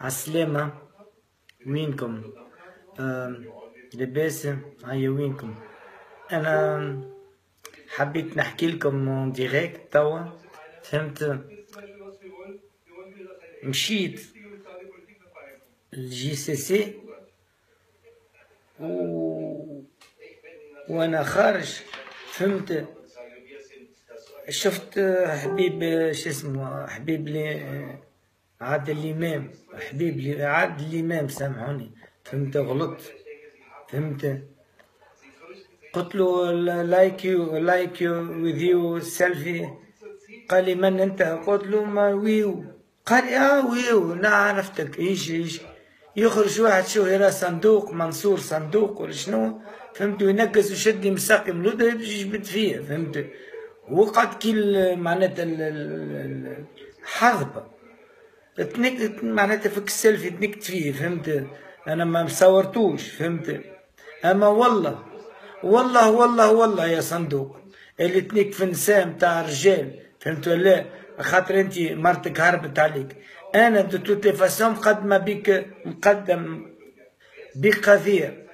عالسلامة وينكم لاباس هيا وينكم أنا حبيت نحكي لكم direct توا فهمت مشيت ال JCC و... وأنا خارج فهمت شفت حبيب شو اسمه حبيب لي عادل الإمام. حبيب لي عادل الإمام سامحوني. فهمت غلطت فهمت؟ قلت له لايك يو لايك يو وذ يو سيلفي قال لي من أنت؟ قلت له ما ويو. قال لي آه ويو. أنا عرفتك. إيش إيش؟ يخرج واحد شو يرى صندوق منصور صندوق ولا شنو؟ فهمت؟ وينقز ويشد مساقي ملودة يجي يجبد فيها فهمت؟ وقعد كي معناتها حظبة تنك معناتها فيك السيلفي تنكت فيه فهمت؟ أنا ما مصورتوش فهمت؟ أما والله والله والله والله يا صندوق اللي تنك في نساء متاع رجال فهمت ولا؟ خاطر أنت مرتك هربت عليك. أنا دو توت لي مقدمة بك مقدم بك قضيه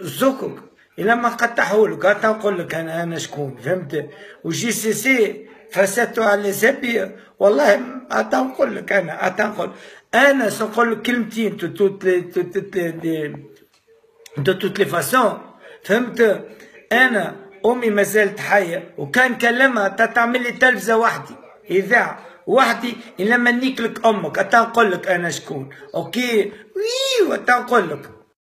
زكك إلا ما قطعهولك هاتا نقول لك أنا أنا شكون فهمت؟ وجي سي سي فسدتوا على زبي والله هاتا نقول لك أنا هاتا نقول أنا سنقول لك كلمتين تو توت لي تو توت لي دو توت لي فاسون فهمت؟ أنا أمي ما زالت حية وكان كلمها تعمل لي تلفزة وحدي. اذاعه وحدي لما نيكلك أمك اتا نقول لك أنا شكون. أوكي؟ وي اتا نقول لك.